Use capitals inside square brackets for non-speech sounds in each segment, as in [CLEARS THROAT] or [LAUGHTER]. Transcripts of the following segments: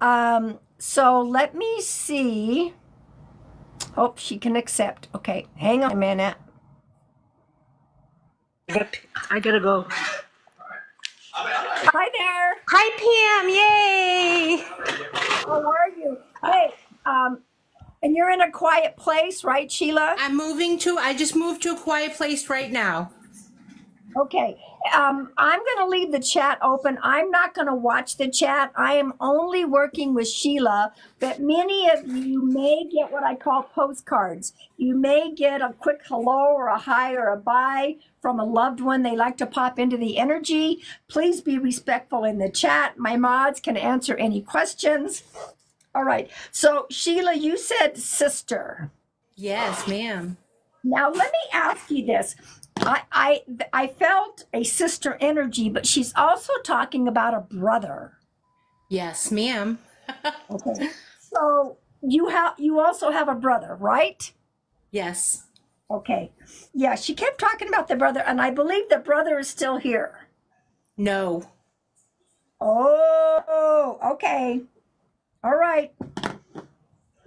Um, so let me see. Oh, she can accept. Okay, hang on a minute. I gotta go. Hi there. Hi, Pam. Yay. How are you? Hey, um, and you're in a quiet place, right, Sheila? I'm moving to, I just moved to a quiet place right now. Okay. Um, I'm going to leave the chat open. I'm not going to watch the chat. I am only working with Sheila, but many of you may get what I call postcards. You may get a quick hello or a hi or a bye from a loved one. They like to pop into the energy. Please be respectful in the chat. My mods can answer any questions. All right. So, Sheila, you said sister. Yes, ma'am. Now, let me ask you this. I, I I felt a sister energy, but she's also talking about a brother. Yes, ma'am. [LAUGHS] Okay. So you have you also have a brother, right? Yes. Okay. Yeah, she kept talking about the brother, and I believe the brother is still here. No. Oh, okay. All right.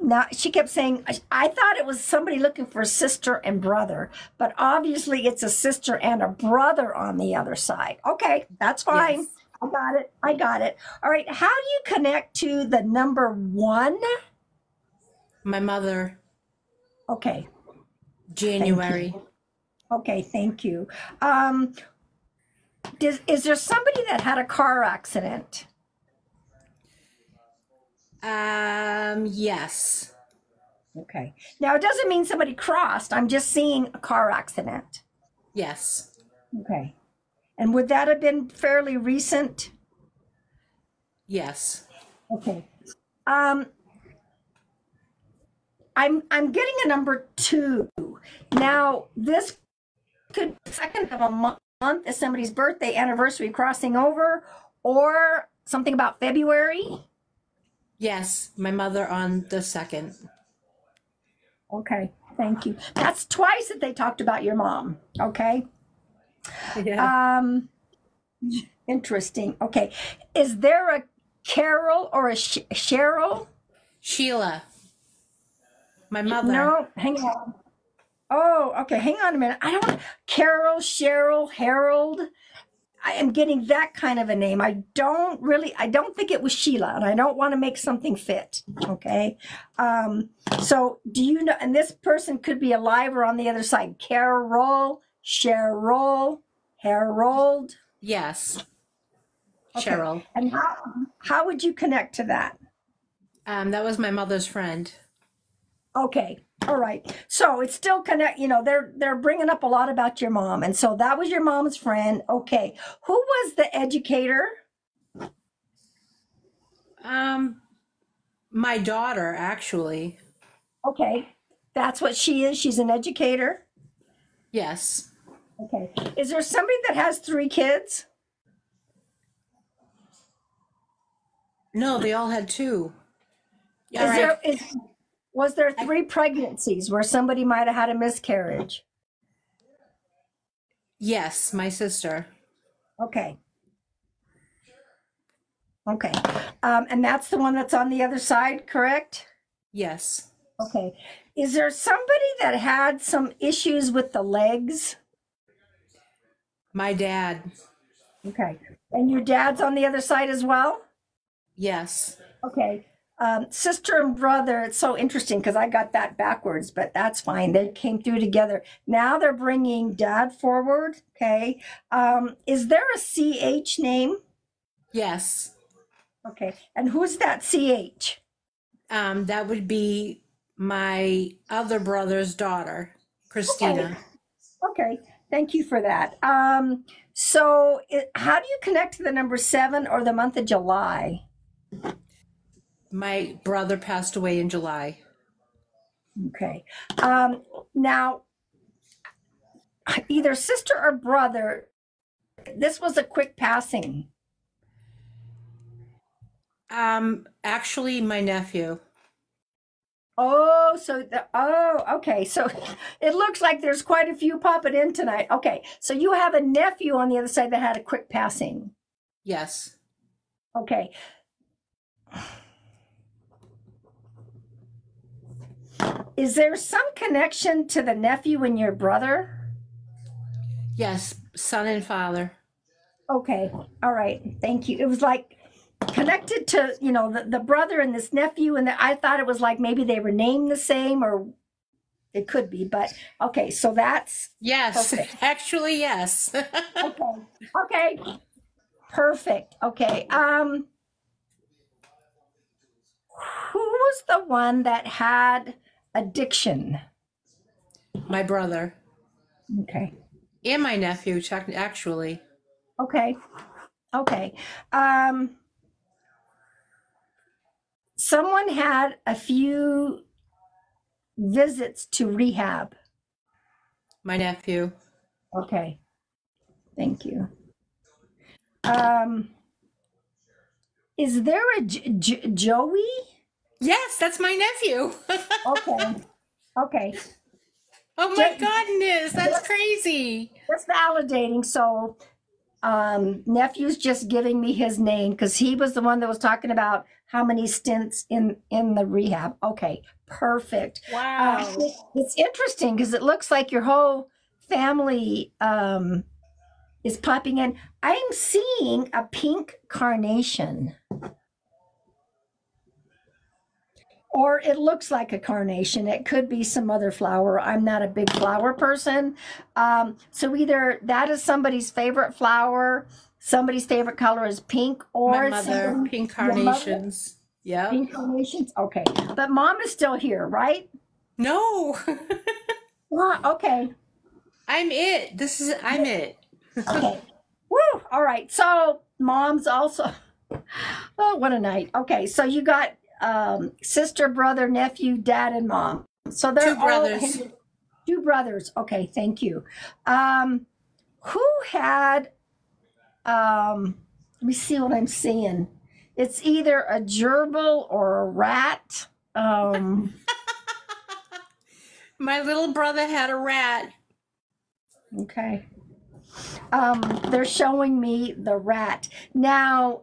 Now she kept saying, I, thought it was somebody looking for a sister and brother, but obviously it's a sister and a brother on the other side. Okay, that's fine. Yes. I got it. I got it. All right. How do you connect to the number one? My mother, Okay. January. Okay. Thank you. Um, does, is there somebody that had a car accident? Um, yes. Okay. Now it doesn't mean somebody crossed. I'm just seeing a car accident. Yes. Okay. And would that have been fairly recent? Yes. Okay. Um, I'm I'm getting a number two. Now this could be second of a month, month is somebody's birthday anniversary crossing over, or something about February. Yes. My mother on the second. Okay, thank you. That's twice that they talked about your mom. Okay. Yeah. Um, interesting. Okay, is there a Carol or a Sh- Cheryl? Sheila. My mother. No, hang on. Oh, okay. Hang on a minute. I don't. Carol, Cheryl, Harold. I am getting that kind of a name. I don't really. I don't think it was Sheila, and I don't want to make something fit. Okay. Um. So, do you know? And this person could be alive or on the other side. Carol, Cheryl, Harold. Yes. Okay. Cheryl. And how how would you connect to that? Um, that was my mother's friend. Okay. All right. So it's still connect, you know, they're they're bringing up a lot about your mom. And so that was your mom's friend. Okay. Who was the educator? Um, my daughter, actually. Okay. That's what she is. She's an educator. Yes. Okay. Is there somebody that has three kids? No, they all had two. Is All right. there is was there three pregnancies where somebody might have had a miscarriage? Yes, my sister. Okay. Okay. Um, and that's the one that's on the other side, correct? Yes. Okay. Is there somebody that had some issues with the legs? My dad. Okay. And your dad's on the other side as well? Yes. Okay. Um, sister and brother, it's so interesting because I got that backwards, but that's fine. They came through together. Now they're bringing dad forward. Okay. Um, is there a CH name? Yes. Okay. And who's that CH? Um, that would be my other brother's daughter, Christina. Okay. Thank you for that. Um, so, it, how do you connect to the number seven or the month of July? My brother passed away in July. Okay. Um, now, either sister or brother, this was a quick passing. Um, actually, my nephew. Oh, so the, oh, okay. So it looks like there's quite a few popping in tonight. Okay. So you have a nephew on the other side that had a quick passing. Yes. Okay. Is there some connection to the nephew and your brother? Yes, son and father. Okay, all right, thank you. It was like connected to, you know, the, the brother and this nephew, and the, I thought it was like maybe they were named the same or it could be, but okay, so that's Yes, Perfect. [LAUGHS] actually, yes. [LAUGHS] okay. Okay. Perfect. Okay. Um who was the one that had addiction? My brother Okay. and my nephew, actually. Okay. Okay. Um someone had a few visits to rehab. My nephew. Okay. Thank you. Um is there a J- J- Joey? Yes, that's my nephew. Okay. Okay. [LAUGHS] oh my goodness, that's crazy. That's validating. So, um, nephew's just giving me his name because he was the one that was talking about how many stints in in the rehab. Okay, perfect. Wow. It- it's interesting because it looks like your whole family um, is popping in. I'm seeing a pink carnation. Or it looks like a carnation. It could be some other flower. I'm not a big flower person. Um, so either that is somebody's favorite flower, somebody's favorite color is pink, or my mother, pink carnations. Yeah. Pink carnations. Okay, but mom is still here, right? No, [LAUGHS] Ah, okay. I'm it. This is, I'm it. Okay. [LAUGHS] Woo. All right. So mom's also. [LAUGHS] Oh, what a night. Okay. So you got um, sister, brother, nephew, dad, and mom. So they're Two all brothers. two brothers. Okay. Thank you. Um, who had? Um, let me see what I'm seeing. It's either a gerbil or a rat. Um, [LAUGHS] My little brother had a rat. Okay. Um, they're showing me the rat. Now,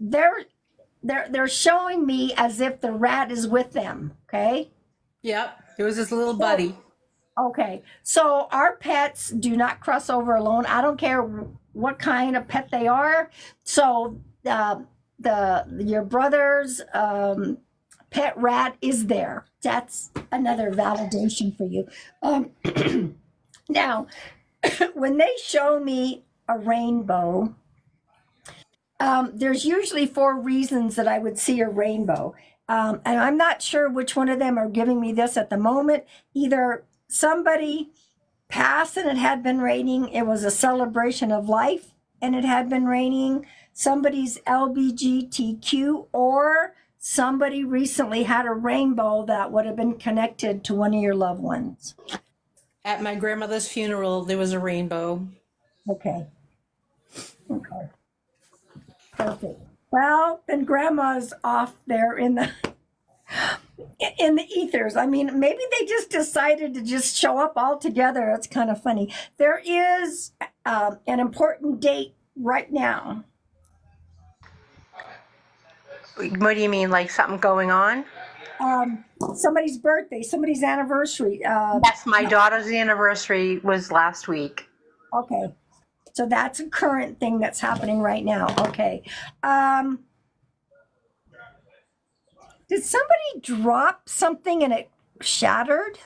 they're they're they're showing me as if the rat is with them. Okay. Yep. It was his little buddy. Okay. So our pets do not cross over alone. I don't care what kind of pet they are. So uh, the your brother's um, pet rat is there. That's another validation for you. Um, [CLEARS THROAT] now, [COUGHS] when they show me a rainbow, um, there's usually four reasons that I would see a rainbow. Um, and I'm not sure which one of them are giving me this at the moment. Either somebody passed and it had been raining, it was a celebration of life and it had been raining, somebody's LBGTQ, or somebody recently had a rainbow that would have been connected to one of your loved ones. At my grandmother's funeral, there was a rainbow. Okay. Okay. Perfect. Well, then grandma's off there in the [GASPS] in the ethers. I mean, maybe they just decided to just show up all together. It's kind of funny. There is um, an important date right now. What do you mean, like something going on? Um, somebody's birthday, somebody's anniversary. Uh, Yes, my daughter's anniversary was last week. Okay. So that's a current thing that's happening right now. Okay. Um, did somebody drop something and it shattered?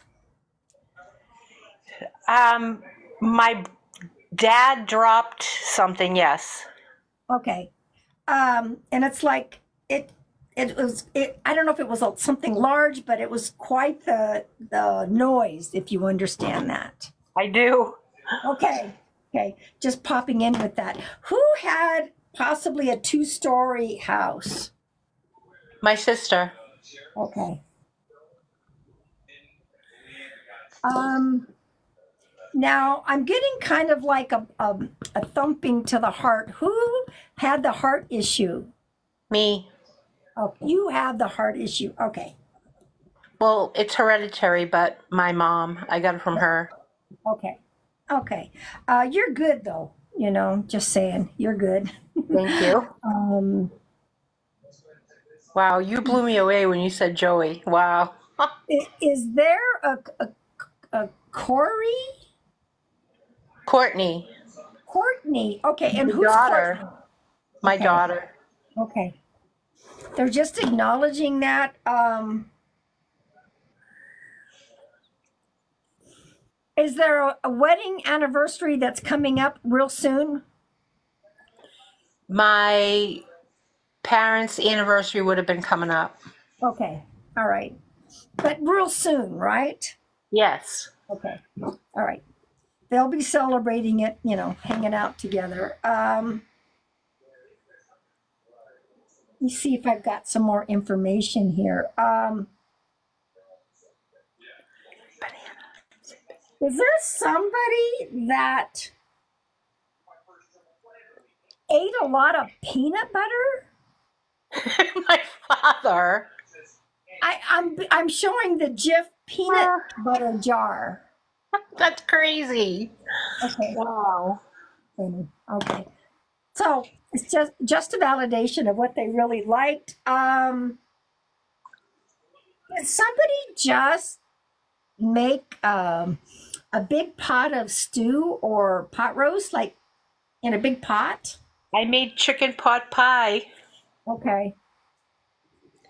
Um, my dad dropped something, yes. Okay. Um, and it's like it it was it I don't know if it was something large, but it was quite the the noise, if you understand that. I do. Okay. Okay. Just popping in with that. Who had possibly a two-story house? My sister. Okay. Um, now I'm getting kind of like a, a, a thumping to the heart. Who had the heart issue? Me. Oh, you have the heart issue. Okay. Well, it's hereditary, but my mom, I got it from her. Okay. Okay. Uh, you're good though. You know, just saying, you're good. Thank you. [LAUGHS] Um, Wow, you blew me away when you said Joey. Wow. [LAUGHS] Is there a, a, a Corey? Courtney, Courtney. Okay, and who's daughter. Courtney? my Okay. daughter. Okay. They're just acknowledging that. Um, is there a, a wedding anniversary that's coming up real soon? My parents' anniversary would have been coming up. Okay. All right. But real soon, right? Yes. Okay. All right. They'll be celebrating it, you know, hanging out together. Um, let me see if I've got some more information here. Um, is there somebody that ate a lot of peanut butter? [LAUGHS] my father. I, I'm I'm showing the Jif peanut butter jar. [LAUGHS] That's crazy. Okay. Wow. Okay. So it's just just a validation of what they really liked. Um, did somebody just make um, a big pot of stew or pot roast, like in a big pot? I made chicken pot pie Okay.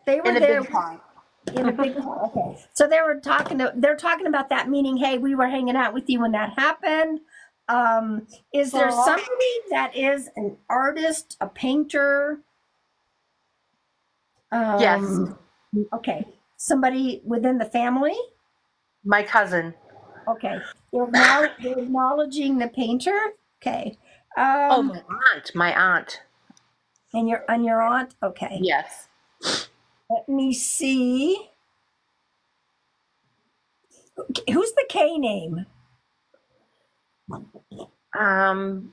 They were in a there big pot. [LAUGHS] in a big pot. Okay. So they were talking to they're talking about that meaning, hey, we were hanging out with you when that happened. Um, is there somebody that is an artist, a painter? Um, Yes. Okay. Somebody within the family? My cousin. Okay. They're, acknowl- they're acknowledging the painter? Okay. Um, oh, my aunt. My aunt. and your and your aunt? Okay. Yes. Let me see. Who's the K name? Um,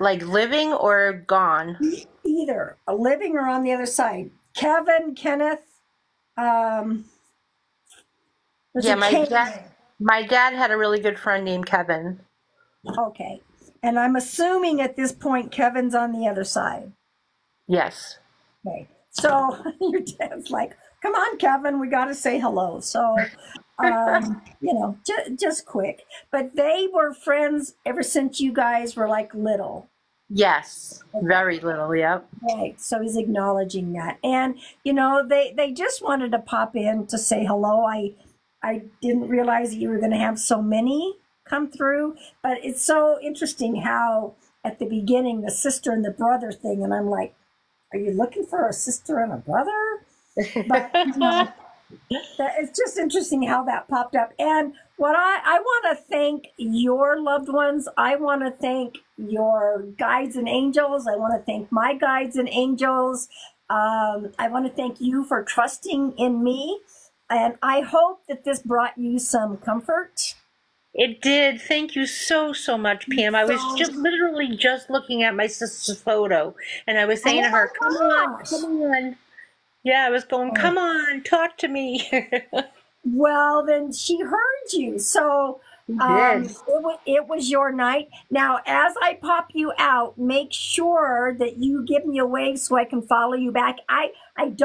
like living or gone? Either a living or on the other side. Kevin, Kenneth. Um, there's Yeah, my dad. My dad had a really good friend named Kevin. Okay. And I'm assuming at this point Kevin's on the other side. Yes. Okay. So [LAUGHS] your dad's like, come on, Kevin, we got to say hello. So, um, [LAUGHS] you know, j- just quick. But they were friends ever since you guys were like little. Yes. Very little. Yep. Right. So he's acknowledging that. And, you know, they, they just wanted to pop in to say hello. I, I didn't realize that you were going to have so many come through, but it's so interesting how at the beginning, the sister and the brother thing, and I'm like, are you looking for a sister and a brother? But, you know, [LAUGHS] that, it's just interesting how that popped up. And what I, I want to thank your loved ones. I want to thank your guides and angels. I want to thank my guides and angels. Um, I want to thank you for trusting in me. And I hope that this brought you some comfort. It did. Thank you so, so much, Pam. I was just literally just looking at my sister's photo and I was saying to her, Oh come on, come on. Yeah, I was going, come on, talk to me. [LAUGHS] Well, then she heard you. So um, it, wa- it was your night. Now, as I pop you out, make sure that you give me a wave so I can follow you back. I, I don't.